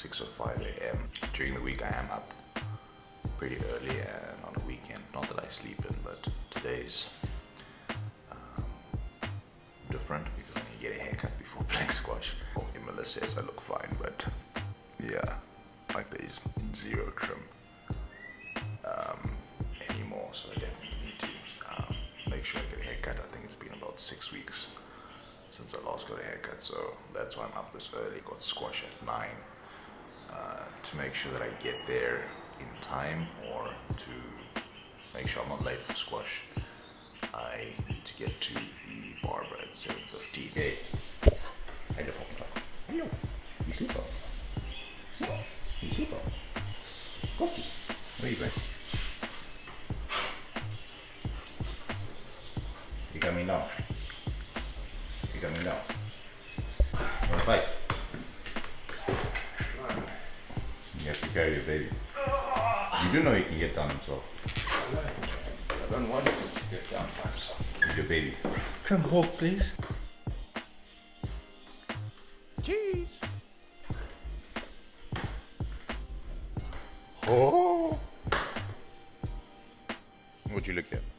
6:05 a.m. During the week, I am up pretty early, and on the weekend, not that I sleep in, but today's um, different because I need to get a haircut before playing squash. Well, Imola says I look fine, but yeah, like there's zero trim um, anymore, so I definitely need to um, make sure I get a haircut. I think it's been about six weeks since I last got a haircut, so that's why I'm up this early. Got squash at nine uh, to make sure that I get there in time, or to make sure I'm not late for squash. I need to get to the barber at 7.15. Hey, hey, Hello, you sleep well? You sleep well? Kosti, where are you going? You coming now? You coming now? Wanna fight? Carry your baby. You do know you can get down himself. I don't want him to get down by himself. With your baby. Come walk, please. Cheese. Oh. What'd you look at?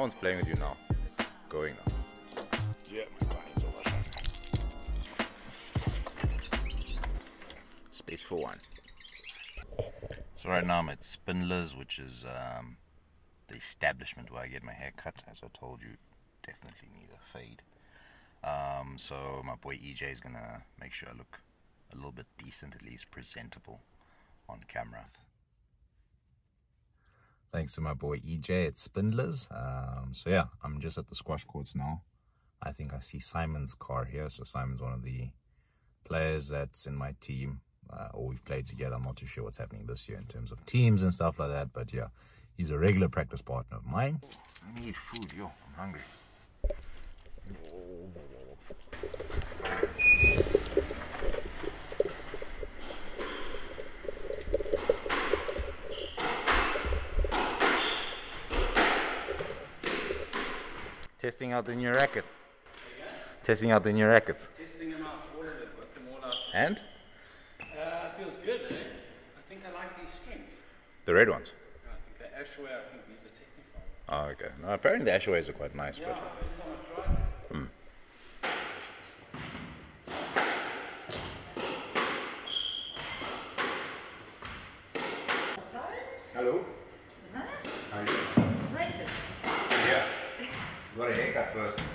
No one's playing with you now. Going now. Yeah, my car needs a wash. Space for one. So right now I'm at Spindlers, which is um, the establishment where I get my hair cut. As I told you, definitely need a fade. Um, so my boy EJ is gonna make sure I look a little bit decent, at least presentable on camera. Thanks to my boy EJ at Spindlers. Um, so yeah, I'm just at the squash courts now. I think I see Simon's car here. So Simon's one of the players that's in my team. Uh, or we've played together. I'm not too sure what's happening this year in terms of teams and stuff like that. But yeah, he's a regular practice partner of mine. I need food, yo. I'm hungry. Testing out the new racket. Testing out the new rackets. Testing them out, all of them, got them all out. And Uh, feels good, eh? I think I like these strings. the red ones. I think the Ashaway, I think these are Tecnifibre. Oh, okay. No, apparently the Ashaways are quite nice, Yeah, but first time I tried them. Sorry? hello. Huh? How are you doing? It's breakfast. Yeah. Got a haircut first.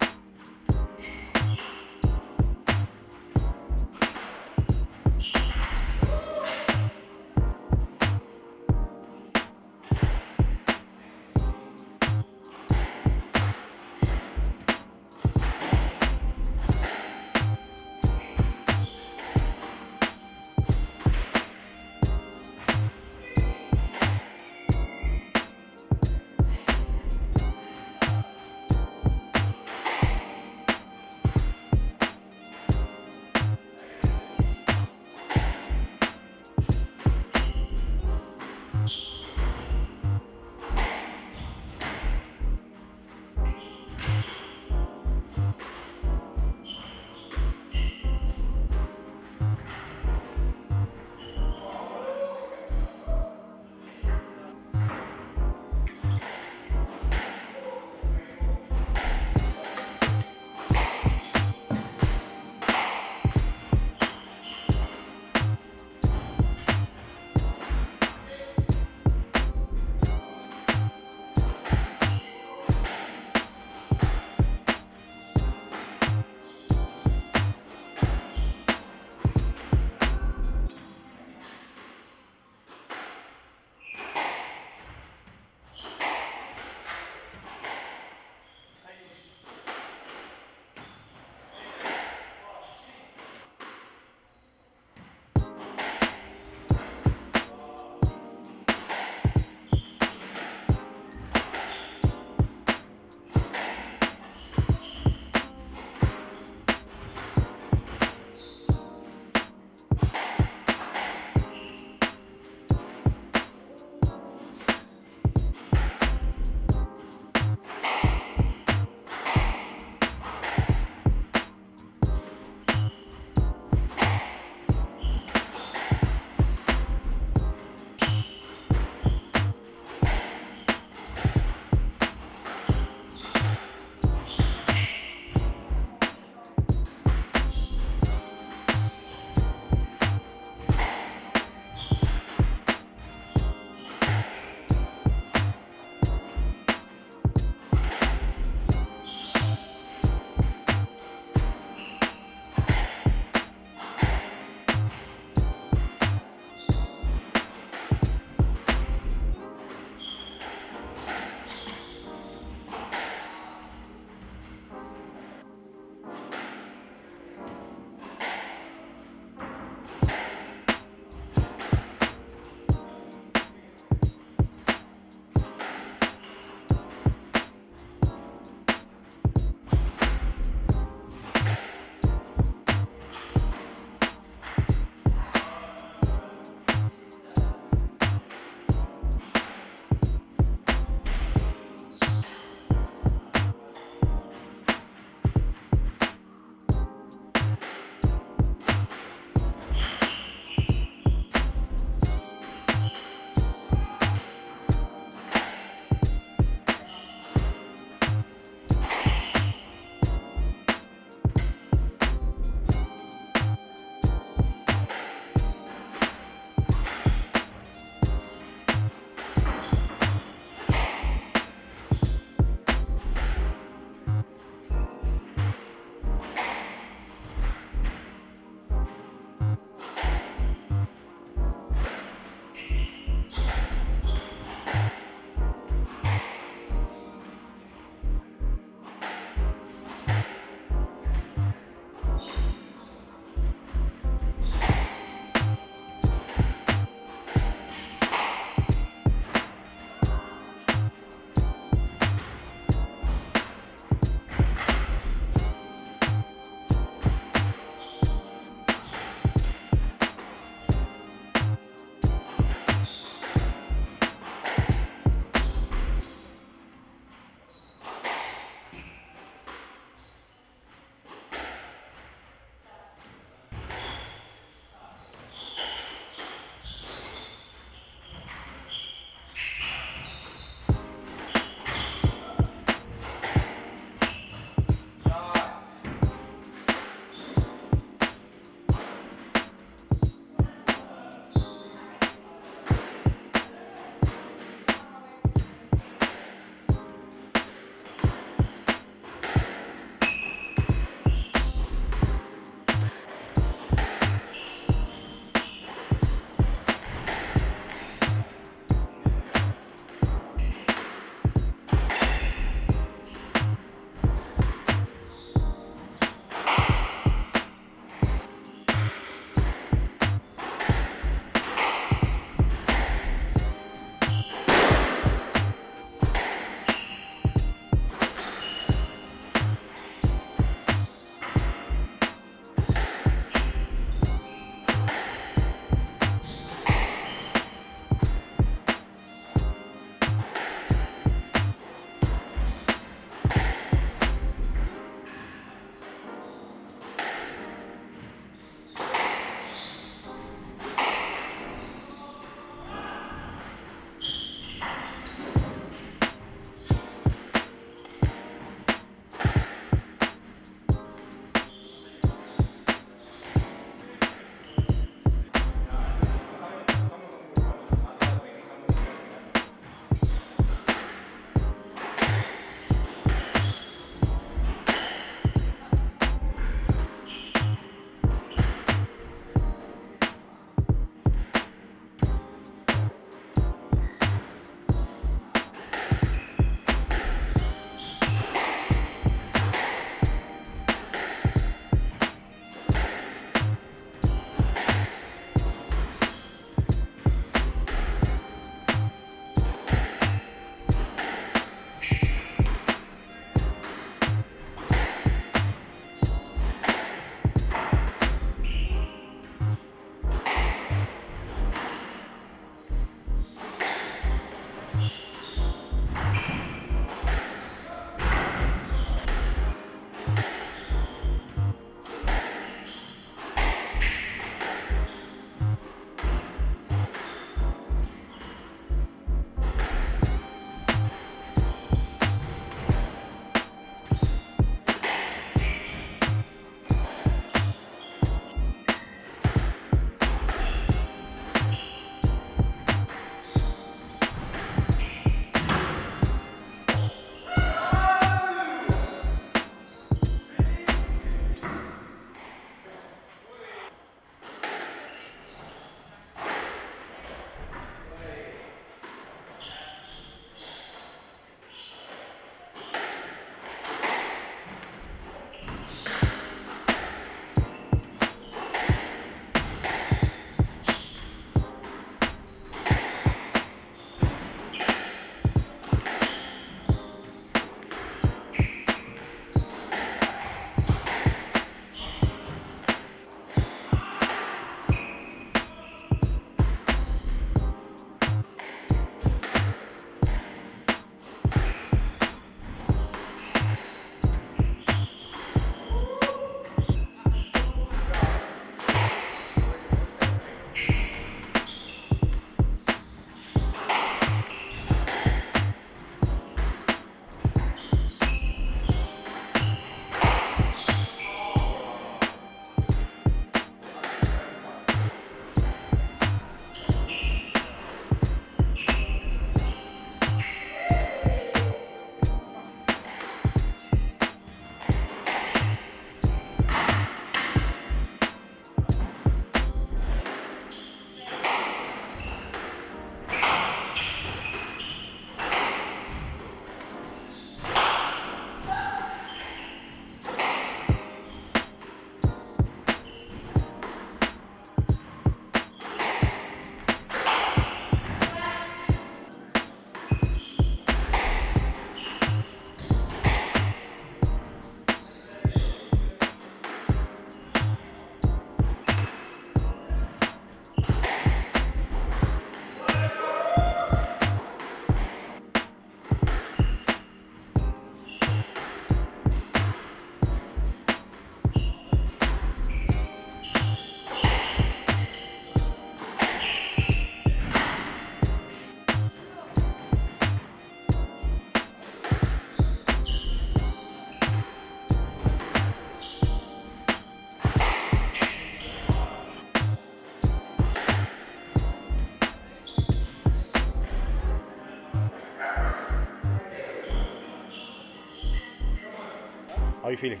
You feeling?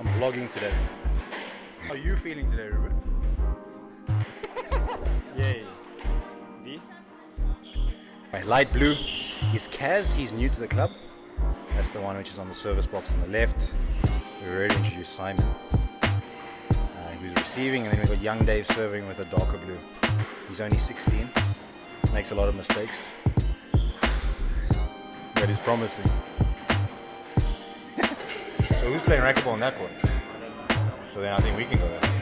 I'm vlogging today. How are you feeling today, Ruben? Yay. B? My light blue is Kaz. He's new to the club. That's the one which is on the service box on the left. We already introduced Simon. Uh, he was receiving, and then we got young Dave serving with a darker blue. He's only 16, makes a lot of mistakes, but he's promising. So who's playing racquetball in that court? So then I think we can go there.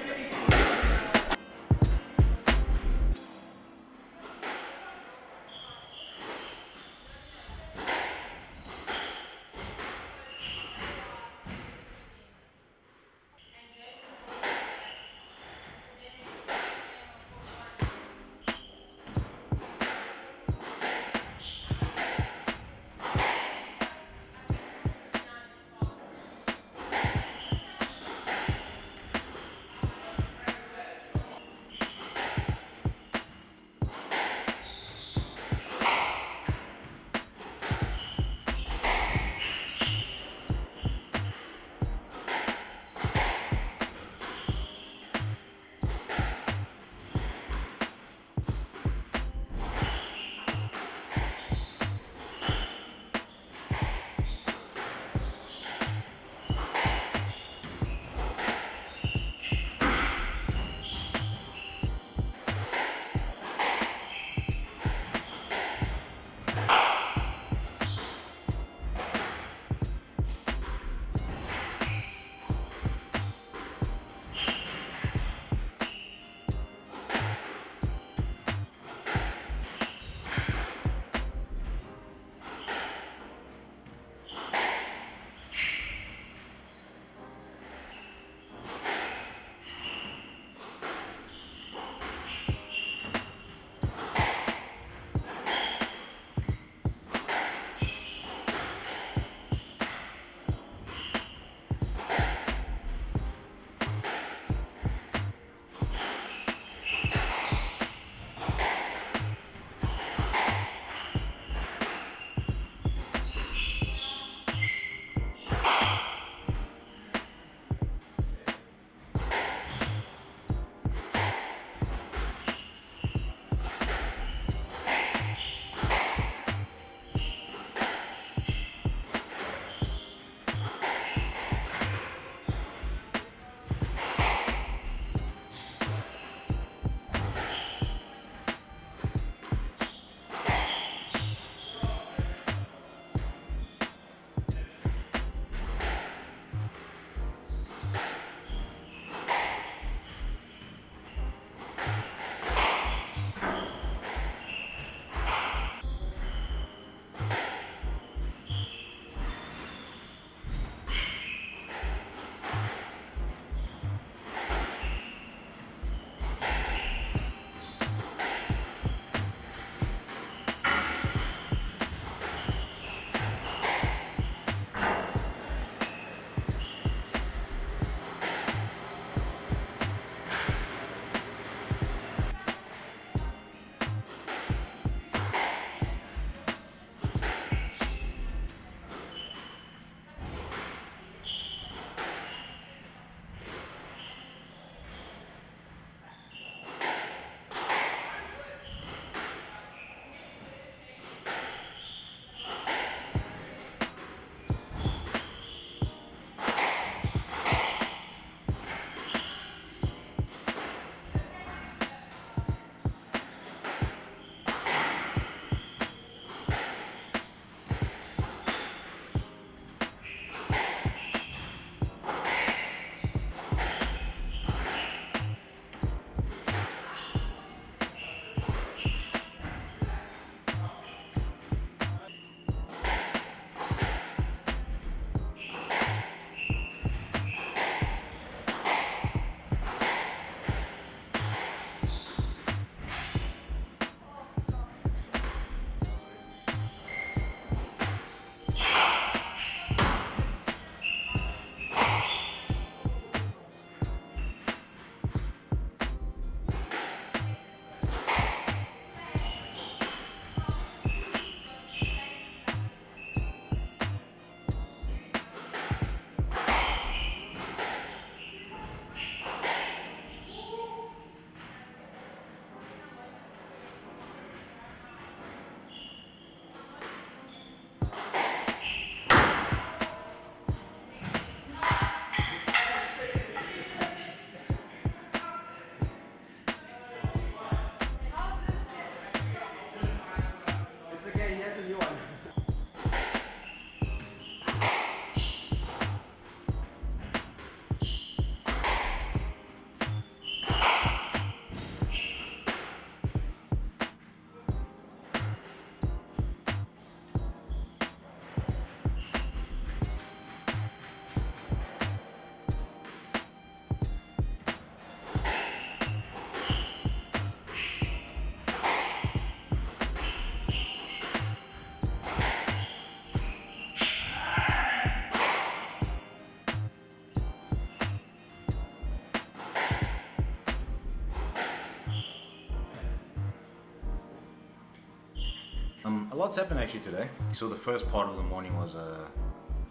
Lot's happened actually today. So the first part of the morning was a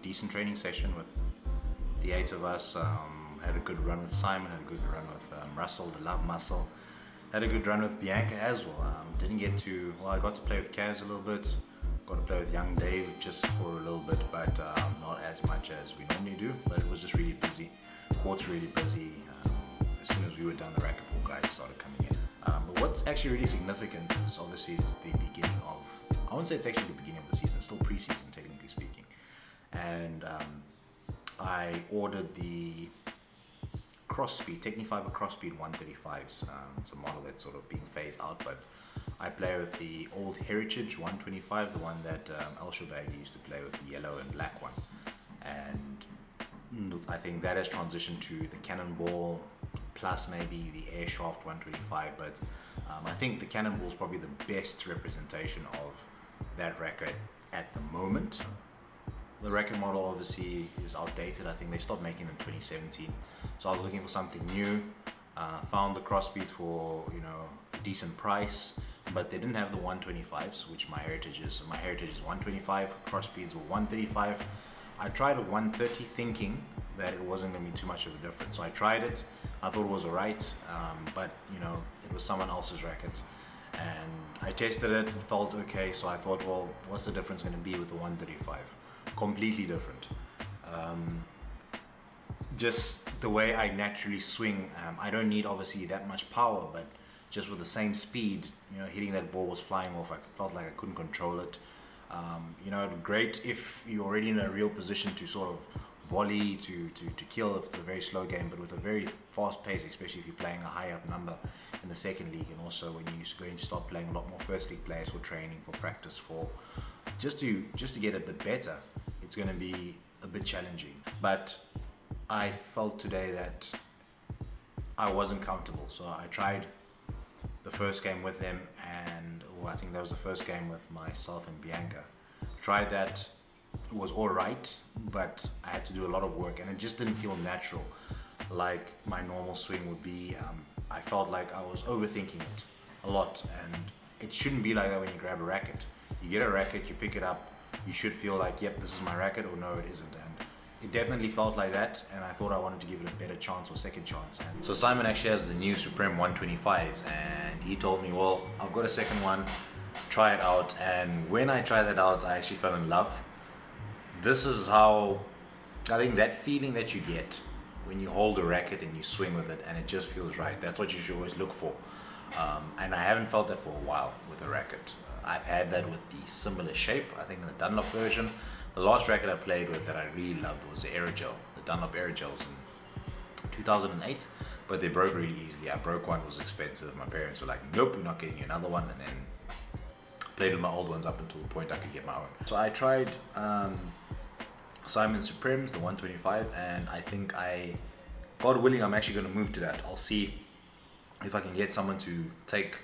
decent training session with the eight of us. Um, had a good run with Simon, had a good run with um, Russell, the Love Muscle. Had a good run with Bianca as well. Um, didn't get to, well, I got to play with Kaz a little bit. Got to play with young Dave just for a little bit, but um, not as much as we normally do. But it was just really busy. Court's really busy. Um, as soon as we were done, the racquetball guys started coming in. Um, but what's actually really significant is obviously it's the beginning won't say it's actually the beginning of the season, it's still preseason technically speaking. And um, I ordered the Crossspeed, Tecnifibre Crossspeed 135s. Um, it's a model that's sort of being phased out, but I play with the old Heritage 125, the one that um, El Shorbagy used to play with, the yellow and black one. And I think that has transitioned to the Cannonball plus maybe the Airshaft 125, but um, I think the Cannonball is probably the best representation of that racket at the moment. The racket model obviously is outdated. I think they stopped making them 2017. So I was looking for something new. Uh, found the Crossspeeds for you know a decent price, but they didn't have the 125s, which my heritage is. So my heritage is 125. Crossspeeds were 135. I tried a 130 thinking that it wasn't going to be too much of a difference. So I tried it. I thought it was alright, um, but you know, it was someone else's racket. And I tested it, it felt okay. So I thought, well, what's the difference going to be with the 135? Completely different. Um, just the way I naturally swing, um, I don't need obviously that much power, but just with the same speed, you know, hitting that ball was flying off. I felt like I couldn't control it. Um, you know, great if you're already in a real position to sort of volley to, to, to kill if it's a very slow game, but with a very fast pace, especially if you're playing a high up number in the second league, and also when you're going to start playing a lot more first league players for training, for practice, for just to just to get a bit better, it's going to be a bit challenging. But I felt today that I wasn't comfortable, so I tried the first game with them, and well, I think that was the first game with myself and Bianca. Tried that, it was all right, but I had to do a lot of work, and it just didn't feel natural, like my normal swing would be. Um, I felt like I was overthinking it a lot, and it shouldn't be like that when you grab a racket. You get a racket, you pick it up, you should feel like, yep, this is my racket, or no, it isn't. And it definitely felt like that, and I thought I wanted to give it a better chance or second chance. And so Simon actually has the new Suprem 125s, and he told me, well, I've got a second one, try it out. And when I tried that out, I actually fell in love. This is how I think that feeling that you get when you hold a racket and you swing with it, and it just feels right. That's what you should always look for. Um, and I haven't felt that for a while with a racket. I've had that with the similar shape, I think the Dunlop version. The last racket I played with that I really loved was the Aerogel, the Dunlop Aerogels in 2008, but they broke really easily. I broke one, it was expensive. My parents were like, nope, we're not getting you another one. And then played with my old ones up until the point I could get my own. So I tried um, Simon Suprems, the 125, and I think I, God willing, I'm actually going to move to that. I'll see if I can get someone to take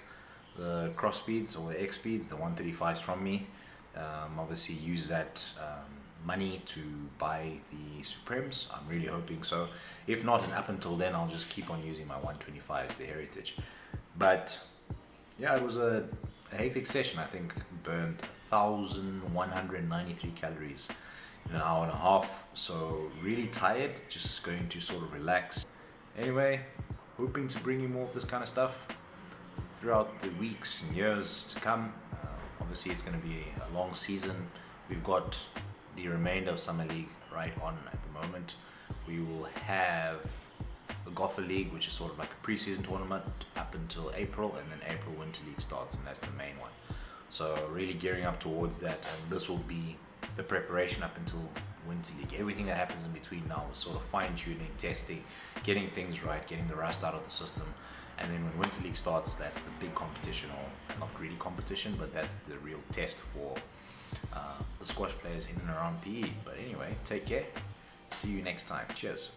the Crossspeeds or the X speeds, the 135s from me. Um, obviously, use that um, money to buy the Suprems. I'm really hoping so. If not, and up until then, I'll just keep on using my 125s, the Heritage. But yeah, it was a, a hectic session. I think burned 1,193 calories an hour and a half. So really tired, just going to sort of relax. Anyway, hoping to bring you more of this kind of stuff throughout the weeks and years to come. Uh, obviously, it's going to be a long season. We've got the remainder of Summer League right on at the moment. We will have the Goffer League, which is sort of like a preseason tournament up until April, and then April Winter League starts, and that's the main one. So, really gearing up towards that, and this will be the preparation up until Winter League. Everything that happens in between now is sort of fine tuning, testing, getting things right, getting the rust out of the system. And then when Winter League starts, that's the big competition, or not really competition, but that's the real test for uh, the squash players in and around PE. But anyway, take care. See you next time. Cheers.